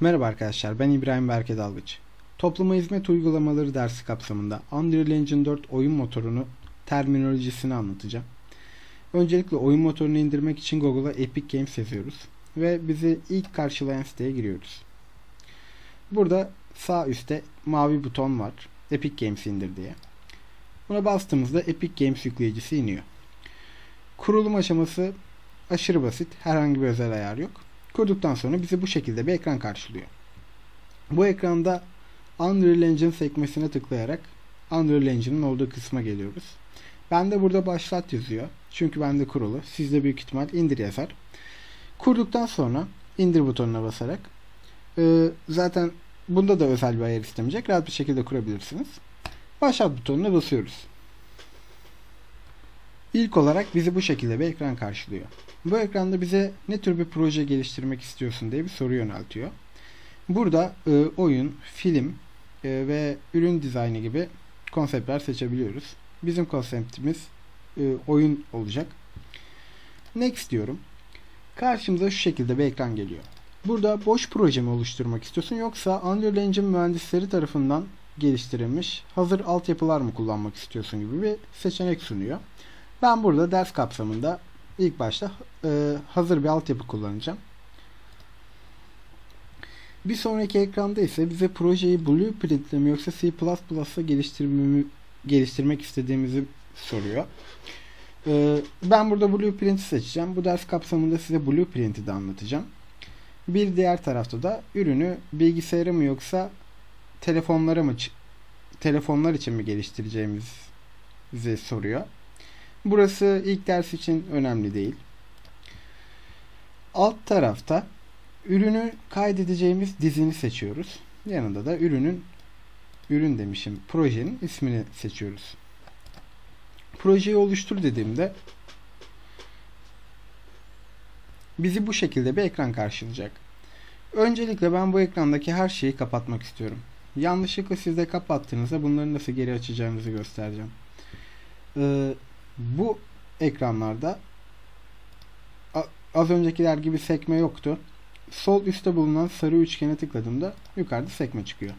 Merhaba arkadaşlar, ben İbrahim Berke Dalgıç. Topluma hizmet uygulamaları dersi kapsamında Unreal Engine 4 oyun motorunu terminolojisini anlatacağım. Öncelikle oyun motorunu indirmek için Google'a Epic Games yazıyoruz ve bizi ilk karşılayan siteye giriyoruz. Burada sağ üstte mavi buton var. Epic Games indir diye. Buna bastığımızda Epic Games yükleyicisi iniyor. Kurulum aşaması aşırı basit. Herhangi bir özel ayar yok. Kurduktan sonra bizi bu şekilde bir ekran karşılıyor. Bu ekranda Unreal Engine sekmesine tıklayarak Unreal Engine'in olduğu kısma geliyoruz. Ben de burada başlat yazıyor. Çünkü bende kurulu. Sizde büyük ihtimal indir yazar. Kurduktan sonra indir butonuna basarak e, zaten bunda da özel bir ayar istemeyecek. Rahat bir şekilde kurabilirsiniz. Başlat butonuna basıyoruz. İlk olarak bizi bu şekilde bir ekran karşılıyor. Bu ekranda bize ne tür bir proje geliştirmek istiyorsun diye bir soru yöneltiyor. Burada e, oyun, film e, ve ürün dizaynı gibi konseptler seçebiliyoruz. Bizim konseptimiz e, oyun olacak. Next diyorum. Karşımıza şu şekilde bir ekran geliyor. Burada boş proje mi oluşturmak istiyorsun yoksa Unreal Engine mühendisleri tarafından geliştirilmiş hazır altyapılar mı kullanmak istiyorsun gibi bir seçenek sunuyor. Ben burada ders kapsamında ilk başta e, hazır bir altyapı kullanacağım. Bir sonraki ekranda ise bize projeyi Blueprint mi yoksa C++'la geliştirmek istediğimizi soruyor. E, ben burada Blueprint'i seçeceğim. Bu ders kapsamında size Blueprint'i de anlatacağım. Bir diğer tarafta da ürünü bilgisayara mı yoksa telefonlara mı telefonlar için mi geliştireceğimizi soruyor. Burası ilk ders için önemli değil. Alt tarafta ürünü kaydedeceğimiz dizini seçiyoruz. Yanında da ürünün ürün demişim projenin ismini seçiyoruz. Projeyi oluştur dediğimde bizi bu şekilde bir ekran karşılayacak. Öncelikle ben bu ekrandaki her şeyi kapatmak istiyorum. Yanlışlıkla siz de kapattığınızda bunları nasıl geri açacağınızı göstereceğim. Ee, bu ekranlarda az öncekiler gibi sekme yoktu. Sol üstte bulunan sarı üçgene tıkladığımda yukarıda sekme çıkıyor.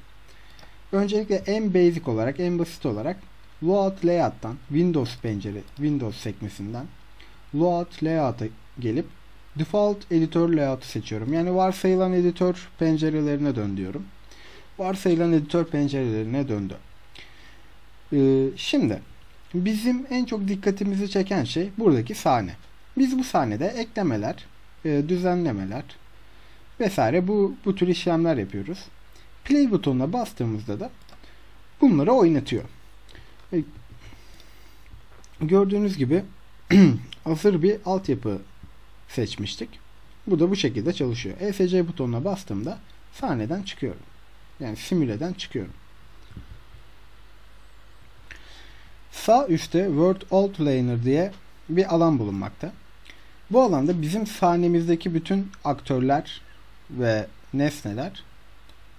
Öncelikle en basic olarak, en basit olarak Loadout Layout'tan Windows pencere, Windows sekmesinden Loadout Layout'a gelip Default Editor Layout'u seçiyorum. Yani varsayılan editör pencerelerine dön diyorum. Varsayılan editör pencerelerine döndü. Ee, şimdi bizim en çok dikkatimizi çeken şey buradaki sahne. Biz bu sahnede eklemeler, e, düzenlemeler vesaire bu, bu tür işlemler yapıyoruz. Play butonuna bastığımızda da bunları oynatıyor. E, gördüğünüz gibi hazır bir altyapı seçmiştik. Bu da bu şekilde çalışıyor. ESC butonuna bastığımda sahneden çıkıyorum. Yani simüleden çıkıyorum. Sağ üstte World Outliner diye bir alan bulunmakta. Bu alanda bizim sahnemizdeki bütün aktörler ve nesneler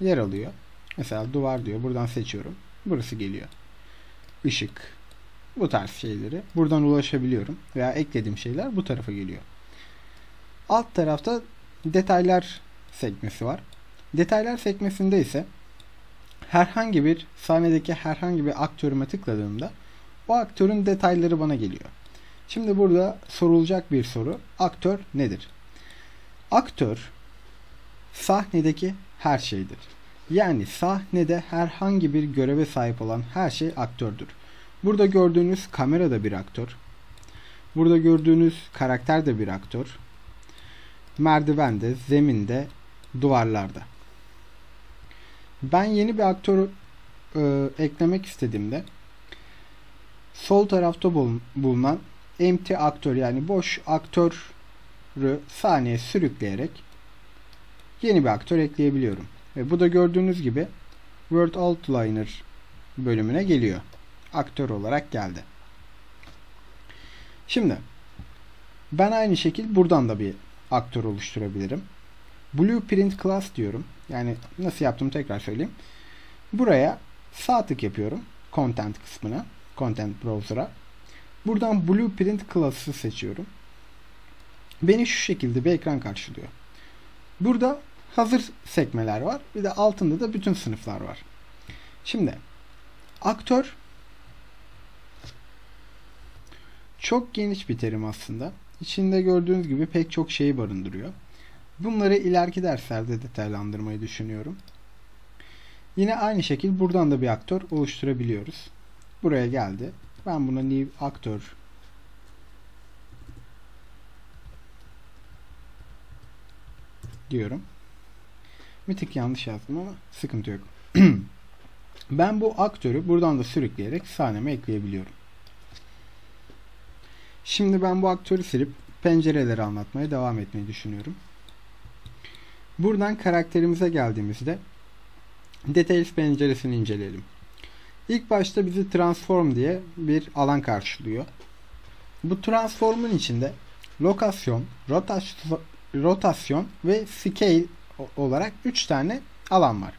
yer alıyor. Mesela duvar diyor. Buradan seçiyorum. Burası geliyor. Işık. Bu tarz şeyleri buradan ulaşabiliyorum. Veya eklediğim şeyler bu tarafa geliyor. Alt tarafta detaylar sekmesi var. Detaylar sekmesinde ise herhangi bir sahnedeki herhangi bir aktörüme tıkladığımda o aktörün detayları bana geliyor. Şimdi burada sorulacak bir soru. Aktör nedir? Aktör sahnedeki her şeydir. Yani sahnede herhangi bir göreve sahip olan her şey aktördür. Burada gördüğünüz kamera da bir aktör. Burada gördüğünüz karakter de bir aktör. Merdivende, zeminde, duvarlarda. Ben yeni bir aktör e, eklemek istediğimde sol tarafta bulunan empty aktör yani boş aktörü sahneye sürükleyerek yeni bir aktör ekleyebiliyorum. Ve bu da gördüğünüz gibi Word Outliner bölümüne geliyor. Aktör olarak geldi. Şimdi ben aynı şekilde buradan da bir aktör oluşturabilirim. Blueprint Class diyorum. Yani nasıl yaptım tekrar söyleyeyim. Buraya sağ tık yapıyorum. Content kısmına. Content Browser'a. Buradan Blueprint Class'ı seçiyorum. Beni şu şekilde bir ekran karşılıyor. Burada hazır sekmeler var. Bir de altında da bütün sınıflar var. Şimdi aktör çok geniş bir terim aslında. İçinde gördüğünüz gibi pek çok şeyi barındırıyor. Bunları ileriki derslerde detaylandırmayı düşünüyorum. Yine aynı şekilde buradan da bir aktör oluşturabiliyoruz. Buraya geldi. Ben buna new aktör diyorum. Bir tık yanlış yazdım ama sıkıntı yok. ben bu aktörü buradan da sürükleyerek sahneme ekleyebiliyorum. Şimdi ben bu aktörü silip pencereleri anlatmaya devam etmeyi düşünüyorum. Buradan karakterimize geldiğimizde Details penceresini inceleyelim. İlk başta bizi Transform diye bir alan karşılıyor. Bu transform'un içinde lokasyon, rotasyon, ve scale olarak 3 tane alan var.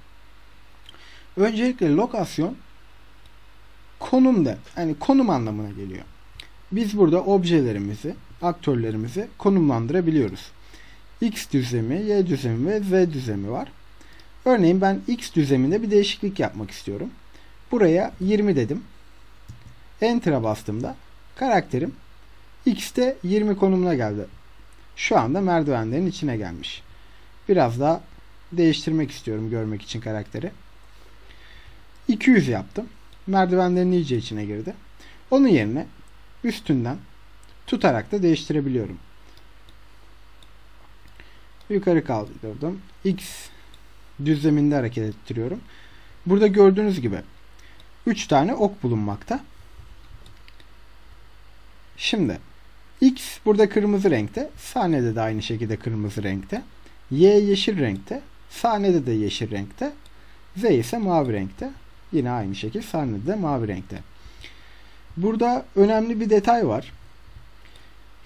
Öncelikle lokasyon konumda yani konum anlamına geliyor. Biz burada objelerimizi, aktörlerimizi konumlandırabiliyoruz. X düzlemi, Y düzlemi ve Z düzlemi var. Örneğin ben X düzleminde bir değişiklik yapmak istiyorum. Buraya 20 dedim. Enter'a bastığımda karakterim X'te 20 konumuna geldi. Şu anda merdivenlerin içine gelmiş. Biraz daha değiştirmek istiyorum görmek için karakteri. 200 yaptım. Merdivenlerin iyice içine girdi. Onun yerine üstünden tutarak da değiştirebiliyorum. Yukarı kaldırdım. X düzleminde hareket ettiriyorum. Burada gördüğünüz gibi 3 tane ok bulunmakta. Şimdi X burada kırmızı renkte. Sahnede de aynı şekilde kırmızı renkte. Y yeşil renkte. Sahnede de yeşil renkte. Z ise mavi renkte. Yine aynı şekilde sahnede de mavi renkte. Burada önemli bir detay var.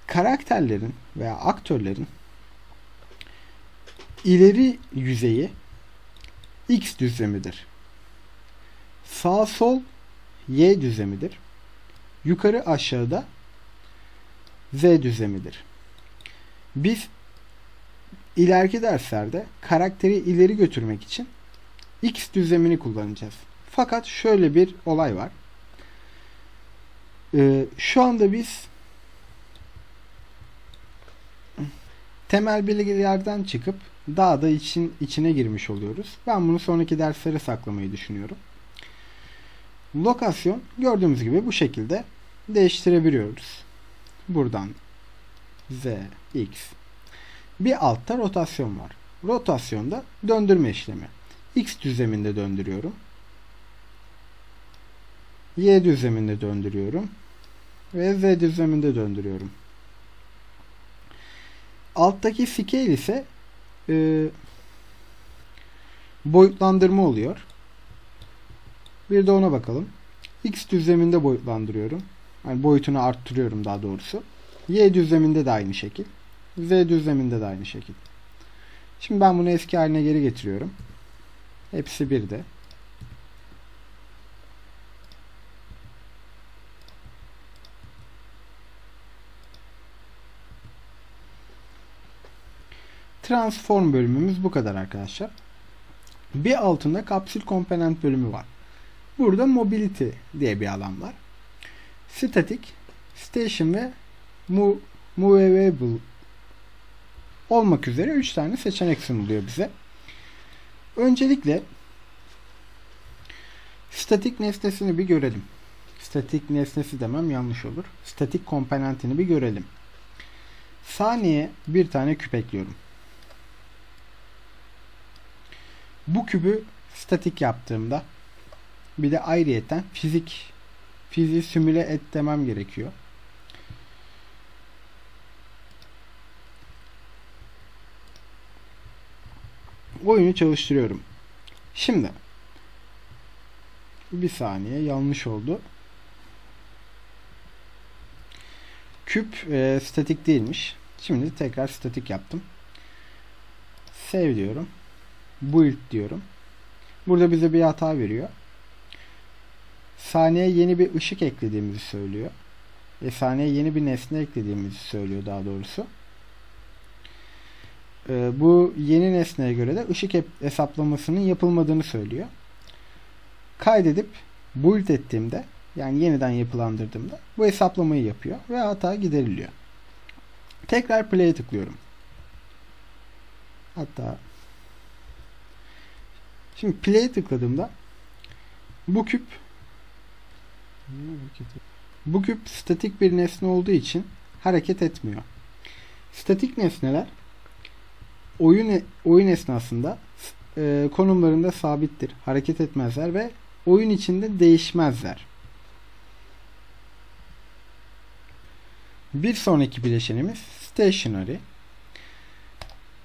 Karakterlerin veya aktörlerin ileri yüzeyi X düzlemidir. Sağ sol Y düzlemidir. Yukarı aşağıda Z düzlemidir. Biz ileriki derslerde karakteri ileri götürmek için X düzlemini kullanacağız. Fakat şöyle bir olay var. Ee, şu anda biz temel bilgilerden çıkıp daha da için, içine girmiş oluyoruz. Ben bunu sonraki derslere saklamayı düşünüyorum. Lokasyon gördüğümüz gibi bu şekilde değiştirebiliyoruz. Buradan Z, X. Bir altta rotasyon var. Rotasyonda döndürme işlemi. X düzleminde döndürüyorum. Y düzleminde döndürüyorum. Ve Z düzleminde döndürüyorum. Alttaki scale ise e, boyutlandırma oluyor. Bir de ona bakalım. X düzleminde boyutlandırıyorum. Yani boyutunu arttırıyorum daha doğrusu. Y düzleminde de aynı şekil. Z düzleminde de aynı şekil. Şimdi ben bunu eski haline geri getiriyorum. Hepsi bir de. Transform bölümümüz bu kadar arkadaşlar. Bir altında kapsül komponent bölümü var. Burada mobility diye bir alan var. Static, station ve movable olmak üzere 3 tane seçenek sunuluyor bize. Öncelikle statik nesnesini bir görelim. Statik nesnesi demem yanlış olur. Statik komponentini bir görelim. Saniye bir tane küp ekliyorum. Bu kübü statik yaptığımda bir de ayrıyeten fizik fiziği simüle et demem gerekiyor. Oyunu çalıştırıyorum. Şimdi bir saniye yanlış oldu. Küp e, statik değilmiş. Şimdi tekrar statik yaptım. Save diyorum build diyorum. Burada bize bir hata veriyor. Saniye yeni bir ışık eklediğimizi söylüyor. E, saniye yeni bir nesne eklediğimizi söylüyor daha doğrusu. e, bu yeni nesneye göre de ışık hesaplamasının yapılmadığını söylüyor. Kaydedip build ettiğimde yani yeniden yapılandırdığımda bu hesaplamayı yapıyor ve hata gideriliyor. Tekrar play'e tıklıyorum. Hatta şimdi play'e tıkladığımda bu küp bu küp statik bir nesne olduğu için hareket etmiyor. Statik nesneler oyun oyun esnasında e, konumlarında sabittir. Hareket etmezler ve oyun içinde değişmezler. Bir sonraki bileşenimiz stationary.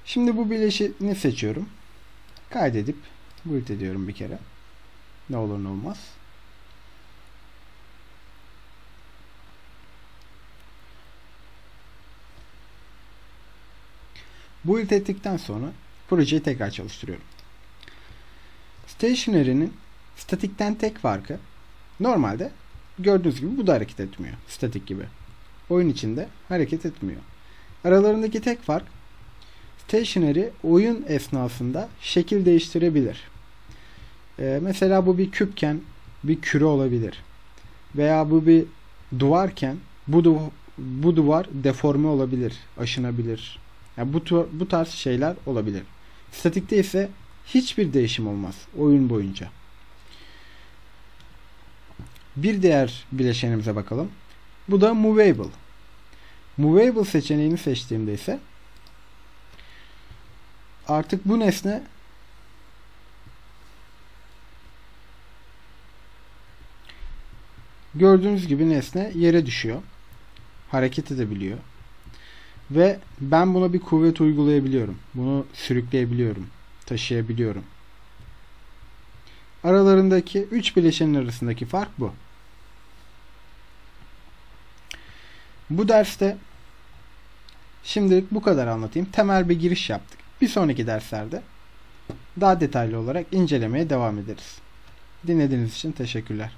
Şimdi bu bileşeni seçiyorum. Kaydedip build ediyorum bir kere. Ne olur ne olmaz. Build ettikten sonra projeyi tekrar çalıştırıyorum. Stationary'nin statikten tek farkı normalde gördüğünüz gibi bu da hareket etmiyor. Statik gibi. Oyun içinde hareket etmiyor. Aralarındaki tek fark Stationary oyun esnasında şekil değiştirebilir. Ee, mesela bu bir küpken bir küre olabilir. Veya bu bir duvarken bu, du bu duvar deforme olabilir, aşınabilir. Yani bu, bu tarz şeyler olabilir. Statikte ise hiçbir değişim olmaz oyun boyunca. Bir diğer bileşenimize bakalım. Bu da movable. Movable seçeneğini seçtiğimde ise artık bu nesne gördüğünüz gibi nesne yere düşüyor. Hareket edebiliyor. Ve ben buna bir kuvvet uygulayabiliyorum. Bunu sürükleyebiliyorum. Taşıyabiliyorum. Aralarındaki 3 bileşenin arasındaki fark bu. Bu derste şimdilik bu kadar anlatayım. Temel bir giriş yaptık. Bir sonraki derslerde daha detaylı olarak incelemeye devam ederiz. Dinlediğiniz için teşekkürler.